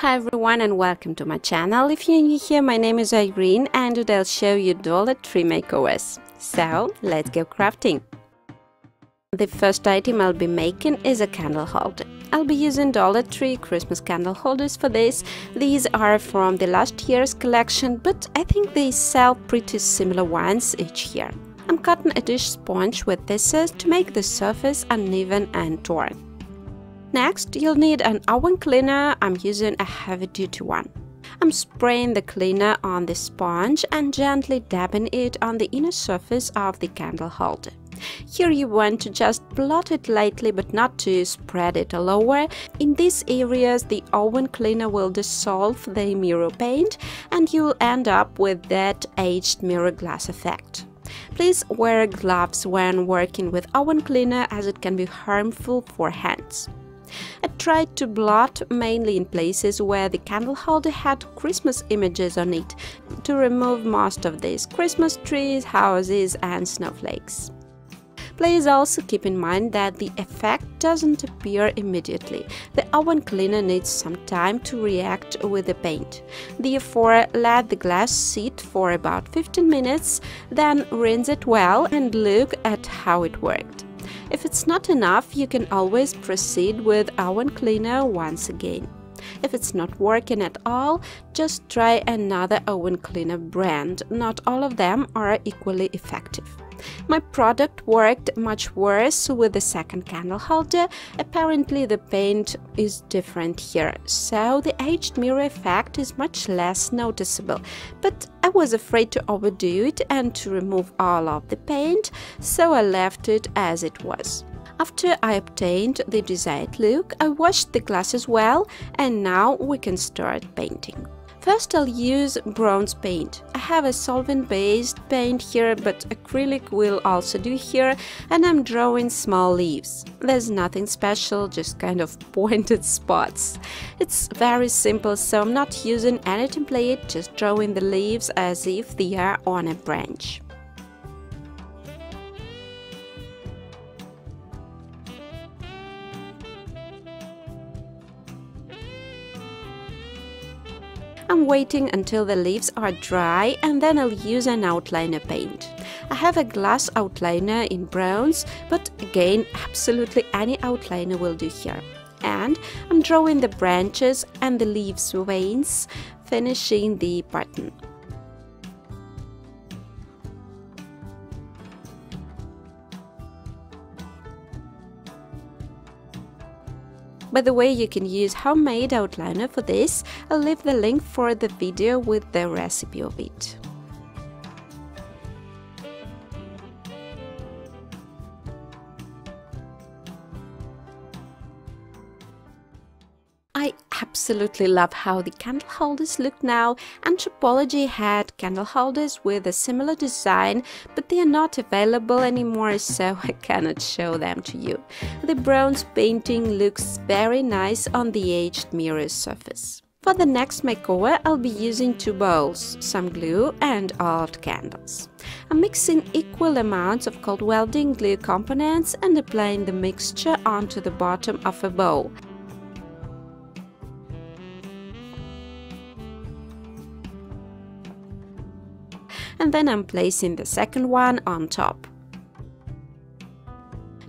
Hi everyone and welcome to my channel. If you're new here, my name is Irene and today I'll show you Dollar Tree makeovers. So, let's go crafting. The first item I'll be making is a candle holder. I'll be using Dollar Tree Christmas candle holders for this. These are from the last year's collection, but I think they sell pretty similar ones each year. I'm cutting a dish sponge with this scissors to make the surface uneven and torn. Next, you'll need an oven cleaner, I'm using a heavy-duty one. I'm spraying the cleaner on the sponge and gently dabbing it on the inner surface of the candle holder. Here you want to just blot it lightly but not to spread it all over. In these areas the oven cleaner will dissolve the mirror paint and you will end up with that aged mirror glass effect. Please wear gloves when working with oven cleaner as it can be harmful for hands. I tried to blot mainly in places where the candle holder had Christmas images on it to remove most of these Christmas trees, houses and snowflakes. Please also keep in mind that the effect doesn't appear immediately. The oven cleaner needs some time to react with the paint. Therefore, let the glass sit for about 15 minutes, then rinse it well and look at how it worked. If it's not enough, you can always proceed with oven cleaner once again. If it's not working at all, just try another oven cleaner brand. Not all of them are equally effective. My product worked much worse with the second candle holder. Apparently the paint is different here, so the aged mirror effect is much less noticeable. But I was afraid to overdo it and to remove all of the paint, so I left it as it was. After I obtained the desired look, I washed the glasses well and now we can start painting. First I'll use bronze paint. I have a solvent-based paint here, but acrylic will also do here, and I'm drawing small leaves. There's nothing special, just kind of pointed spots. It's very simple, so I'm not using any template, just drawing the leaves as if they are on a branch. I'm waiting until the leaves are dry and then I'll use an outliner paint. I have a glass outliner in browns, but again, absolutely any outliner will do here. And I'm drawing the branches and the leaves veins, finishing the button. By the way, you can use homemade outliner for this, I'll leave the link for the video with the recipe of it. Absolutely love how the candle holders look now. Anthropologie had candle holders with a similar design, but they are not available anymore, so I cannot show them to you. The bronze painting looks very nice on the aged mirror surface. For the next makeover, I'll be using two bowls, some glue and old candles. I'm mixing equal amounts of cold welding glue components and applying the mixture onto the bottom of a bowl. And then I'm placing the second one on top.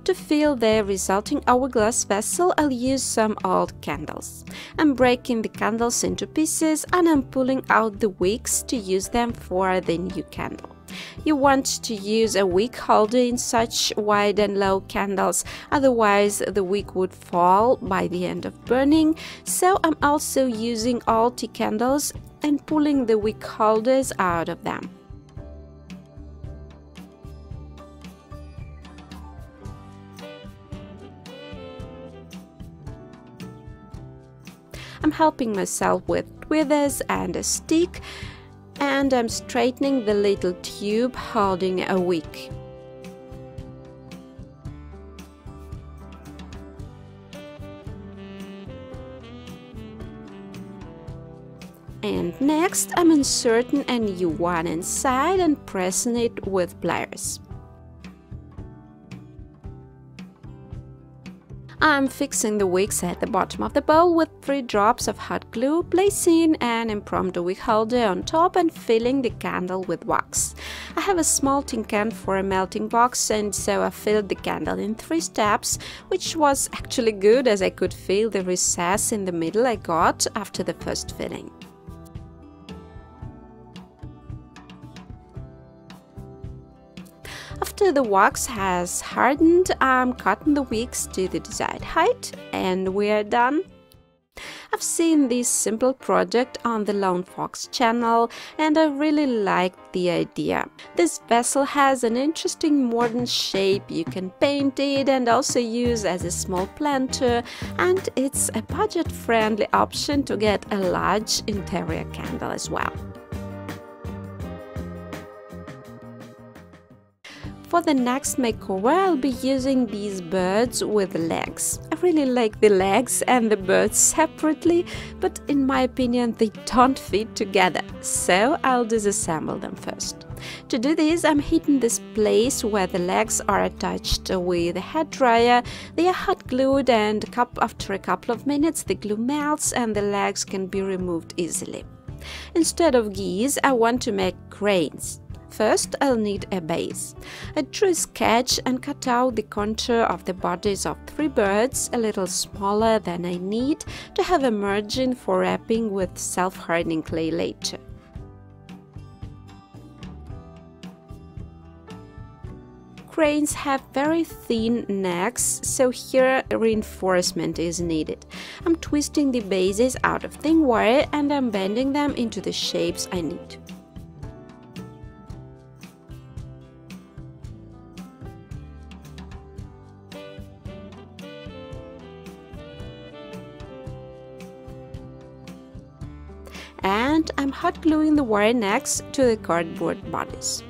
To fill the resulting hourglass vessel, I'll use some old candles. I'm breaking the candles into pieces and I'm pulling out the wicks to use them for the new candle. You want to use a wick holder in such wide and low candles, otherwise the wick would fall by the end of burning, so I'm also using old tea candles and pulling the wick holders out of them. Helping myself with tweezers and a stick and I'm straightening the little tube holding a wick. And next I'm inserting a new one inside and pressing it with pliers. I'm fixing the wicks at the bottom of the bowl with 3 drops of hot glue, placing an impromptu wick holder on top and filling the candle with wax. I have a small tin can for a melting box and so I filled the candle in 3 steps, which was actually good as I could feel the recess in the middle I got after the first filling. After the wax has hardened, um, I'm cutting the wicks to the desired height and we're done. I've seen this simple project on the Lone Fox channel and I really liked the idea. This vessel has an interesting modern shape, you can paint it and also use as a small planter and it's a budget-friendly option to get a large interior candle as well. For the next makeover, I'll be using these birds with legs. I really like the legs and the birds separately, but in my opinion they don't fit together, so I'll disassemble them first. To do this, I'm heating this place where the legs are attached with a head dryer. They are hot glued and after a couple of minutes the glue melts and the legs can be removed easily. Instead of geese, I want to make cranes. First, I'll need a base. I drew a sketch and cut out the contour of the bodies of three birds, a little smaller than I need to have a margin for wrapping with self-hardening clay later. Cranes have very thin necks, so here reinforcement is needed. I'm twisting the bases out of thin wire and I'm bending them into the shapes I need. And I'm hot gluing the wire next to the cardboard bodies.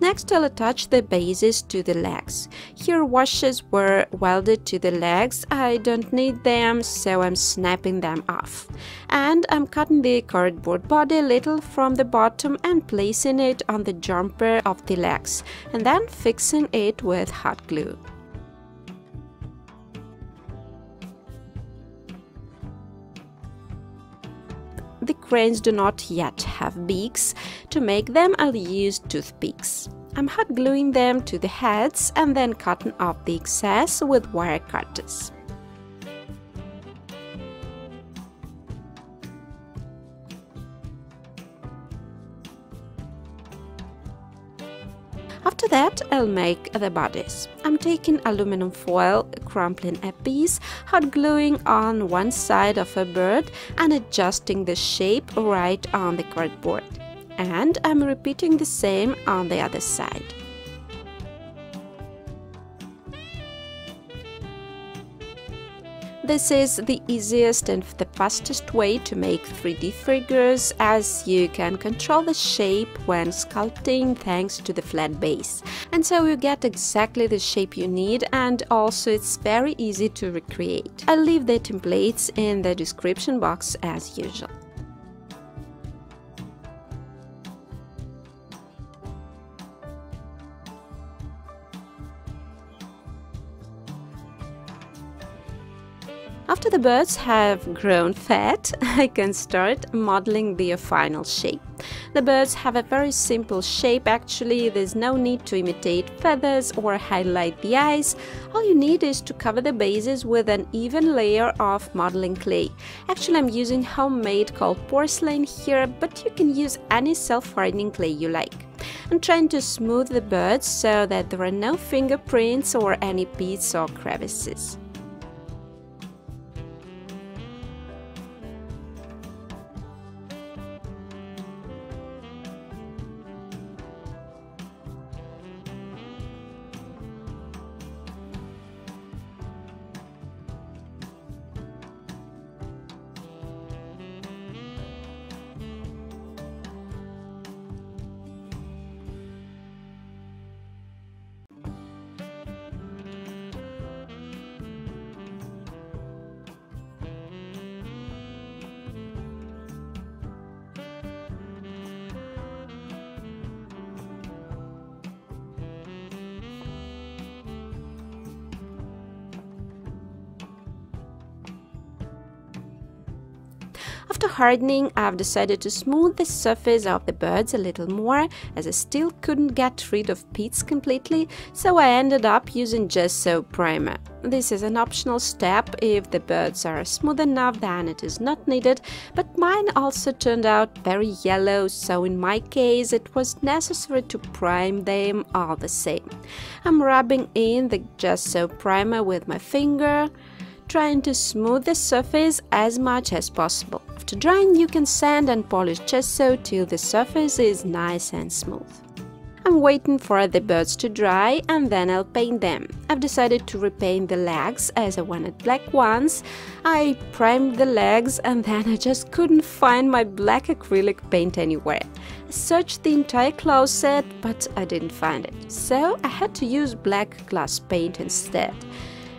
Next I'll attach the bases to the legs. Here washes were welded to the legs, I don't need them so I'm snapping them off. And I'm cutting the cardboard body a little from the bottom and placing it on the jumper of the legs and then fixing it with hot glue. The cranes do not yet have beaks. To make them, I'll use toothpicks. I'm hot gluing them to the heads and then cutting off the excess with wire cutters. I'll make the bodies. I'm taking aluminum foil, crumpling a piece, hot gluing on one side of a bird and adjusting the shape right on the cardboard. And I'm repeating the same on the other side. This is the easiest and the fastest way to make 3D figures as you can control the shape when sculpting thanks to the flat base. And so you get exactly the shape you need and also it's very easy to recreate. I'll leave the templates in the description box as usual. After the birds have grown fat, I can start modeling their final shape. The birds have a very simple shape actually, there's no need to imitate feathers or highlight the eyes. All you need is to cover the bases with an even layer of modeling clay. Actually I'm using homemade cold porcelain here, but you can use any self-hardening clay you like. I'm trying to smooth the birds so that there are no fingerprints or any pits or crevices. After hardening, I've decided to smooth the surface of the birds a little more as I still couldn't get rid of pits completely, so I ended up using gesso primer. This is an optional step if the birds are smooth enough then it is not needed, but mine also turned out very yellow, so in my case it was necessary to prime them all the same. I'm rubbing in the gesso primer with my finger, trying to smooth the surface as much as possible. After drying, you can sand and polish gesso till the surface is nice and smooth. I'm waiting for the birds to dry and then I'll paint them. I've decided to repaint the legs as I wanted black ones. I primed the legs and then I just couldn't find my black acrylic paint anywhere. I searched the entire closet but I didn't find it, so I had to use black glass paint instead.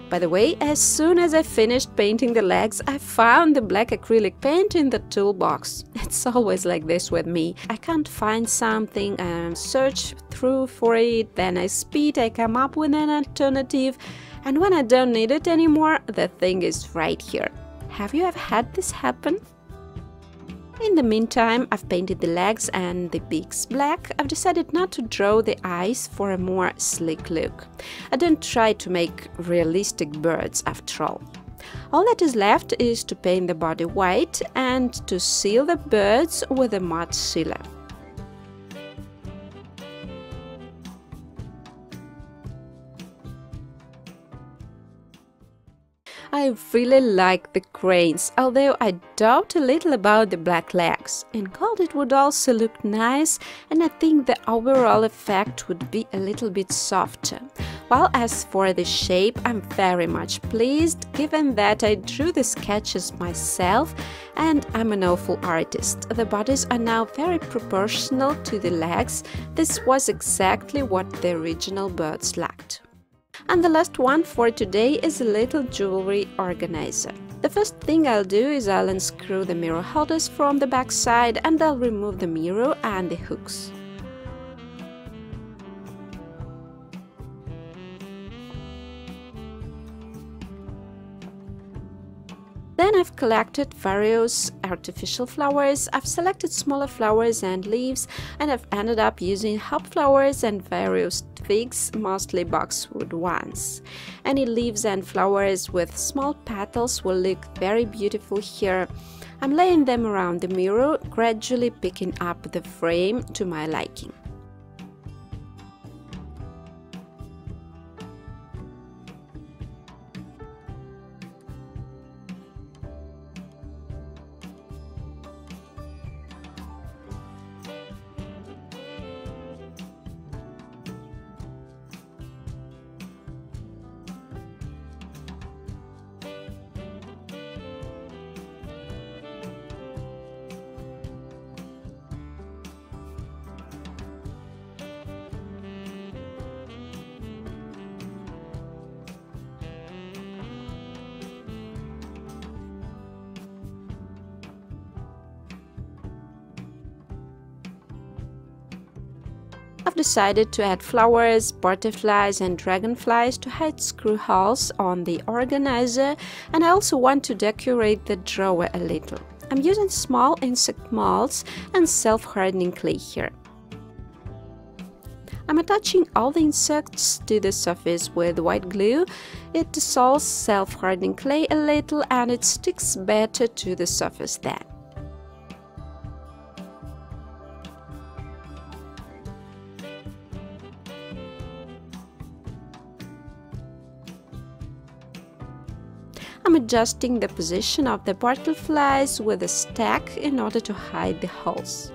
By the way, as soon as I finished painting the legs, I found the black acrylic paint in the toolbox. It's always like this with me. I can't find something and search through for it, then I speed, I come up with an alternative, and when I don't need it anymore, the thing is right here. Have you ever had this happen? In the meantime, I've painted the legs and the beaks black. I've decided not to draw the eyes for a more sleek look. I don't try to make realistic birds after all. All that is left is to paint the body white and to seal the birds with a matte sealer. I really like the cranes, although I doubt a little about the black legs. In gold it would also look nice and I think the overall effect would be a little bit softer. While as for the shape, I'm very much pleased given that I drew the sketches myself and I'm an awful artist. The bodies are now very proportional to the legs. This was exactly what the original birds lacked. And the last one for today is a little jewelry organizer. The first thing I'll do is I'll unscrew the mirror holders from the back side and I'll remove the mirror and the hooks. Then I've collected various artificial flowers, I've selected smaller flowers and leaves, and I've ended up using hop flowers and various twigs, mostly boxwood ones. Any leaves and flowers with small petals will look very beautiful here. I'm laying them around the mirror, gradually picking up the frame to my liking. I've decided to add flowers, butterflies and dragonflies to hide screw holes on the organizer and I also want to decorate the drawer a little. I'm using small insect molds and self-hardening clay here. I'm attaching all the insects to the surface with white glue. It dissolves self-hardening clay a little and it sticks better to the surface then. I'm adjusting the position of the butterflies with a stack in order to hide the holes.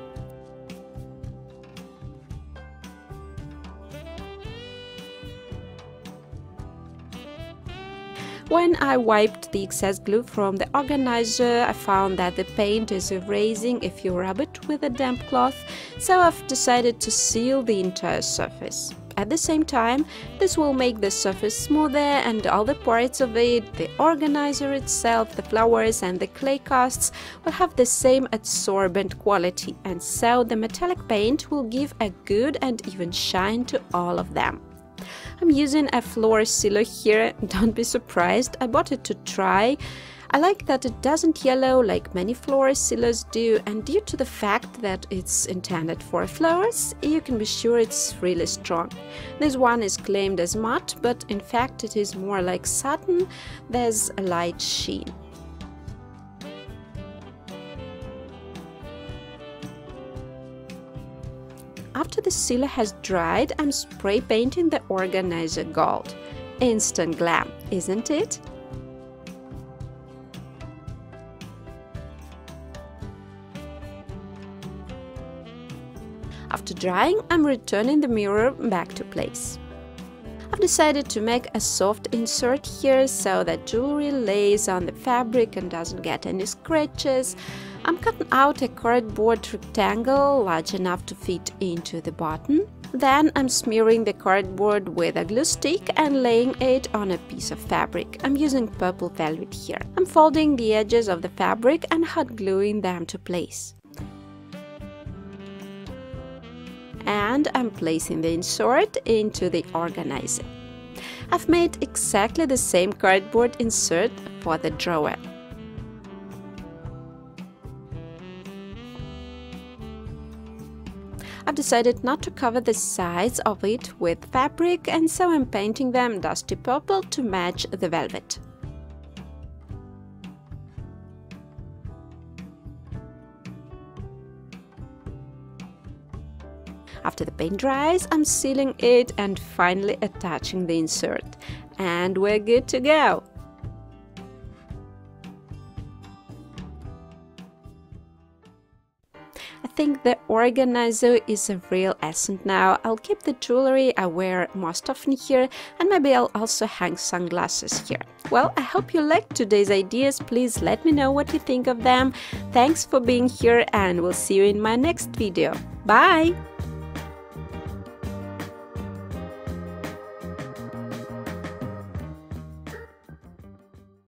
When I wiped the excess glue from the organizer, I found that the paint is erasing if you rub it with a damp cloth, so I've decided to seal the entire surface. At the same time, this will make the surface smoother and all the parts of it, the organizer itself, the flowers and the clay casts will have the same absorbent quality and so the metallic paint will give a good and even shine to all of them. I'm using a floor sealer here, don't be surprised, I bought it to try. I like that it doesn't yellow like many sealers do and due to the fact that it's intended for flowers, you can be sure it's really strong. This one is claimed as matte, but in fact it is more like satin, there's a light sheen. After the sealer has dried, I'm spray painting the organizer gold. Instant glam, isn't it? Drying, I'm returning the mirror back to place. I've decided to make a soft insert here so that jewelry lays on the fabric and doesn't get any scratches. I'm cutting out a cardboard rectangle large enough to fit into the button. Then I'm smearing the cardboard with a glue stick and laying it on a piece of fabric. I'm using purple velvet here. I'm folding the edges of the fabric and hot gluing them to place. And I'm placing the insert into the organizer. I've made exactly the same cardboard insert for the drawer. I've decided not to cover the sides of it with fabric and so I'm painting them dusty purple to match the velvet. After the paint dries, I'm sealing it and finally attaching the insert. And we're good to go! I think the organizer is a real asset now. I'll keep the jewelry I wear most often here and maybe I'll also hang sunglasses here. Well, I hope you liked today's ideas. Please let me know what you think of them. Thanks for being here and we'll see you in my next video. Bye!